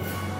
you